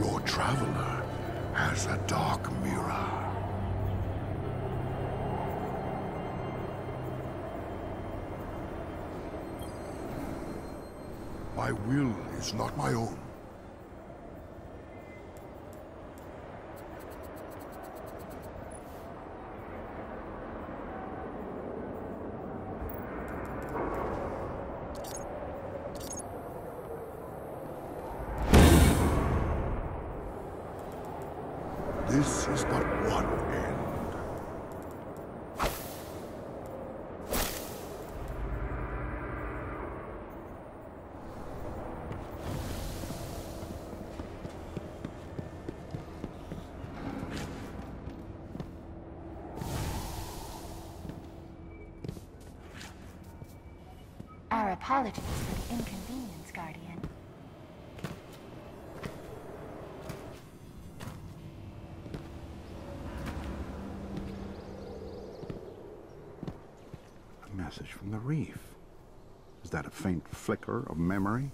Your traveler has a dark mirror. My will is not my own. This is but one end. Our apologies for the inconvenience, Guardian. A message from the reef. Is that a faint flicker of memory?